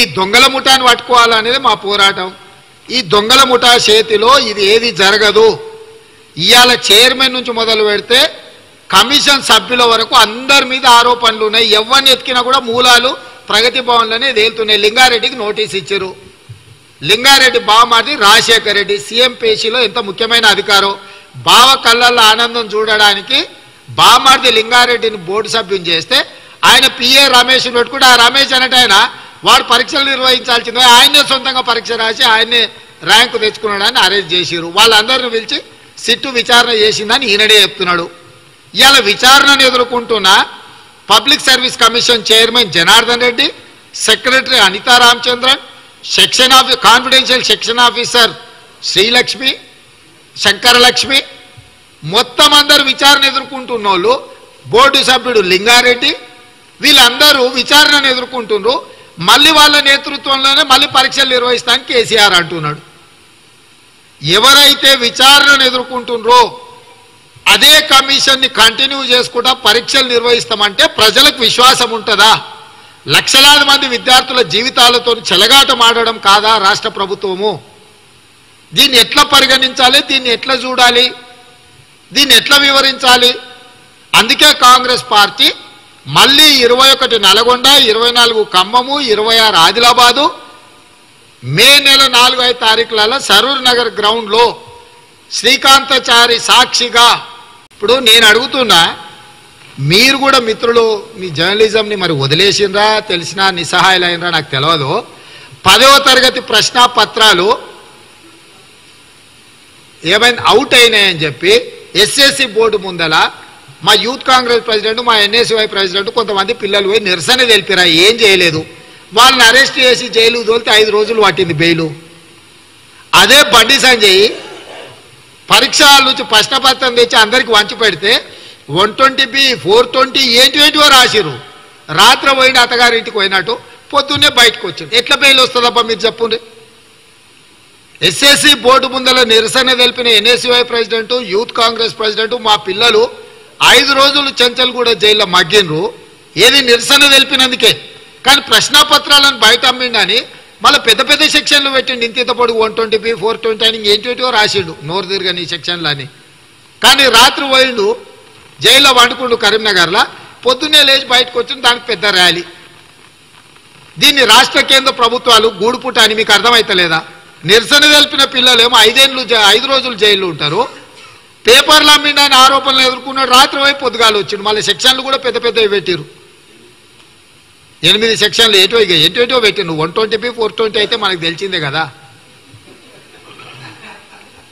ఈ దొంగల ముఠాన్ని పట్టుకోవాలనేది మా పోరాటం. ఈ దొంగల ముఠా చేతిలో ఇది ఏది జరగదు. ఇవాళ చైర్మన్ నుంచి మొదలు పెడితే కమిషన్ సభ్యుల వరకు అందరి మీద ఆరోపణలు ఉన్నాయి. ఎవరిని ఎత్తికినా కూడా మూలాలు ప్రగతి భవన్లోనే తేలుతున్నాయి. లింగారెడ్డికి నోటీస్ ఇచ్చారు. లింగారెడ్డి బావమాటి రాజశేఖర్ రెడ్డి సీఎం పేషీలో ఎంత ముఖ్యమైన అధికారం? బావ కళ్ళల్లో ఆనందం చూడడానికి బామర్ది లింగారెడ్డిని బోర్డు సభ్యుని చేస్తే ఆయన పిఏ రమేష్ పెట్టుకుంటే ఆ రమేష్ అనేట ఆయన వాడు పరీక్షలు నిర్వహించాల్సిందే. ఆయనే సొంతంగా పరీక్ష రాసి ఆయనే ర్యాంకు తెచ్చుకున్నాడని అరెస్ట్ చేసిరు వాళ్ళందరిని పిలిచి సిట్టు విచారణ చేసిందని ఈయనడే చెప్తున్నాడు. ఇవాళ విచారణను ఎదుర్కొంటున్న public service commission chairman Janardhan Reddy secretary Anita Ramachandran section of confidential section officer Srilakshmi Shankaralakshmi మొత్తం అందరు విచారణ ఎదుర్కొంటున్న వాళ్ళు బోర్డు సభ్యుడు లింగారెడ్డి వీళ్ళందరూ విచారణను ఎదుర్కొంటున్నారు. మళ్ళీ వాళ్ళ నేతృత్వంలోనే మళ్ళీ పరీక్షలు నిర్వహిస్తానని కేసీఆర్ అంటున్నాడు. ఎవరైతే విచారణను ఎదుర్కొంటున్నారో అదే కమిషన్ని కంటిన్యూ చేసుకుంటా పరీక్షలు నిర్వహిస్తామంటే ప్రజలకు విశ్వాసం ఉంటుందా? లక్షలాది మంది విద్యార్థుల జీవితాలతో చెలగాట మాడడం కాదా రాష్ట్ర ప్రభుత్వము? దీన్ని ఎట్లా పరిగణించాలి? దీన్ని ఎట్లా చూడాలి? దీన్ని ఎట్లా వివరించాలి? అందుకే కాంగ్రెస్ పార్టీ మళ్ళీ ఇరవై ఒకటి నల్గొండ ఇరవై నాలుగు ఖమ్మము ఇరవై ఆరు ఆదిలాబాదు. మే నెల నాలుగు ఐదు తారీఖులలో సరూర్ నగర్ గ్రౌండ్లో శ్రీకాంతచారి సాక్షిగా ఇప్పుడు నేను అడుగుతున్నా మీరు కూడా మిత్రులు మీ జర్నలిజంని మరి వదిలేసిండ్రా తెలిసినా నిస్సహాయాలైనరా నాకు తెలియదు పదవ తరగతి ప్రశ్న పత్రాలు ఏమైనా అవుట్ అయినాయని చెప్పి ఎస్ఎస్సి బోర్డు ముందల మా యూత్ కాంగ్రెస్ ప్రెసిడెంట్ మా ఎన్ఎస్వై ప్రెసిడెంట్ కొంతమంది పిల్లలు పోయి నిరసన తెలిపిరా ఏం చేయలేదు. వాళ్ళని అరెస్ట్ చేసి జైలు తోలితే ఐదు రోజులు పట్టింది బెయిలు. అదే బండి సంజయ్ పరీక్షల నుంచి ప్రశ్నపత్రం తెచ్చి అందరికి వంచి పెడితే one twenty B four twenty ఏంటి ఏంటివో రాసిరు రాత్రి పోయిన అత్తగారింటికి పోయినట్టు పొద్దున్నే బయటకు వచ్చింది ఎట్లా బెయిల్ వస్తుందబ్బా మీరు చెప్పండి. ఎస్ఎస్సి బోర్డు ముందల నిరసన తెలిపిన NSUI president youth Congress president మా పిల్లలు ఐదు రోజులు చెంచల్గూడ జైల్లో మగ్గినరు ఏది నిరసన తెలిపినందుకే. కానీ ప్రశ్నాపత్రాలను బయట అమ్మిండని మళ్ళీ పెద్ద పెద్ద సెక్షన్లు పెట్టిండు. ఇంత ఇంత పొడుగు one twenty B four twenty అని ఏంటో రాసిండు. నోరు తిరగని సెక్షన్లు అని కానీ రాత్రి పోయిండు జైల్లో వండుకుండు కరీంనగర్లో. పొద్దున్నే లేచి బయటకు వచ్చిన దానికి పెద్ద ర్యాలీ. దీన్ని రాష్ట్ర కేంద్ర ప్రభుత్వాలు గూడుపుట అని మీకు అర్థమైతలేదా? నిరసన తెలిపిన పిల్లలేమో ఐదేళ్ళు జై- ఐదు రోజులు జైల్లో ఉంటారు. పేపర్లు అమ్మిండని ఆరోపణలు ఎదుర్కొన్నాడు. రాత్రి వైపు పొద్దుగాలు వచ్చిండు. మళ్ళీ సెక్షన్లు కూడా పెద్ద పెద్దవి పెట్టారు ఎనిమిది సెక్షన్లు ఏటో ఇక ఎటో పెట్టిండు. One twenty B four twenty అయితే మనకు తెలిసిందే కదా.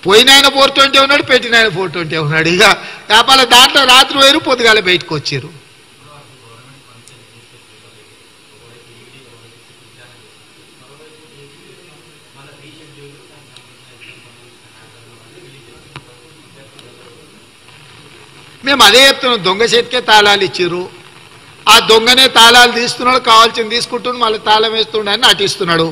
పోయిన ఆయన ఫోర్ ట్వంటీ ఉన్నాడు పెట్టిన ఆయన ఫోర్ ట్వంటీ ఉన్నాడు. ఇక వ్యాపార దాంట్లో రాత్రి వేరు పొద్దుగాల బయటకు వచ్చారు మేము అదే చెప్తున్నాం దొంగ చేతికే తాళాలు ఇచ్చిర్రు. ఆ దొంగనే తాళాలు తీస్తున్నాడు కావాల్సింది తీసుకుంటున్నాడు మళ్ళీ తాళం వేస్తున్నాడు అని నటిస్తున్నాడు.